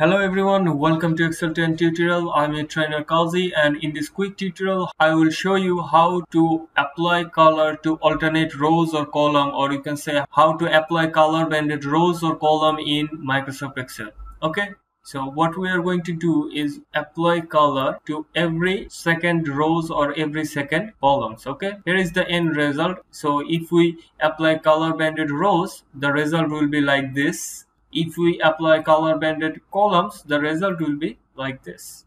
Hello everyone, welcome to Excel 10 tutorial. I'm your trainer Kazi and in this quick tutorial I will show you how to apply color to alternate rows or column or you can say how to apply color banded rows or column in Microsoft Excel. Okay, so what we are going to do is apply color to every second rows or every second columns. Okay, here is the end result. So if we apply color banded rows, the result will be like this if we apply color banded columns the result will be like this.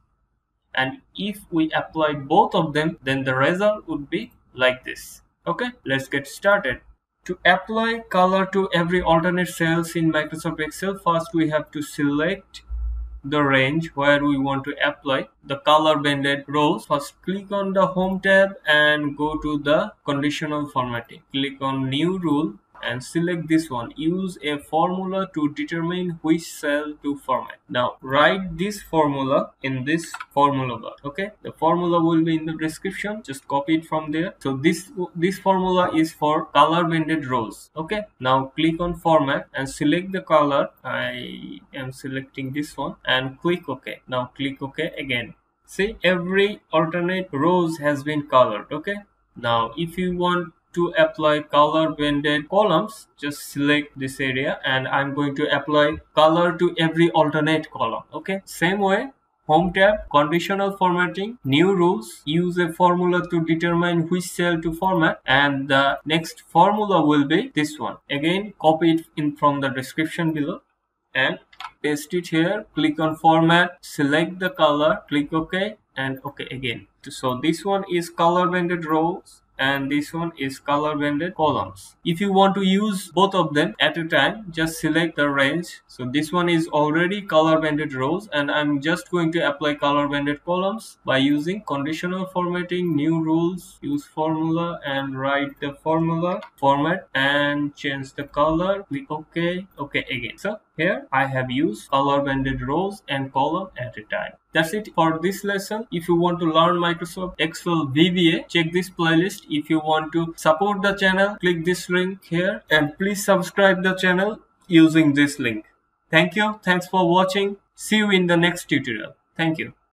And if we apply both of them then the result would be like this. Okay let's get started. To apply color to every alternate cells in Microsoft Excel first we have to select the range where we want to apply the color banded rows. First click on the home tab and go to the conditional formatting. Click on new rule and select this one. Use a formula to determine which cell to format. Now write this formula in this formula bar okay? The formula will be in the description. Just copy it from there. So this this formula is for color banded rows okay? Now click on format and select the color. I am selecting this one and click ok. Now click ok again. See every alternate rows has been colored okay? Now if you want to apply color banded columns just select this area and i'm going to apply color to every alternate column okay? Same way home tab conditional formatting new rules use a formula to determine which cell to format and the next formula will be this one. Again copy it in from the description below and paste it here click on format select the color click ok and ok again. So this one is color banded rows and this one is color banded columns. If you want to use both of them at a time just select the range. So this one is already color banded rows and i'm just going to apply color banded columns by using conditional formatting new rules use formula and write the formula format and change the color. Click ok. Ok again. So here I have used color banded rows and column at a time. That's it for this lesson. If you want to learn Microsoft Excel VBA, check this playlist. If you want to support the channel, click this link here and please subscribe the channel using this link. Thank you. Thanks for watching. See you in the next tutorial. Thank you.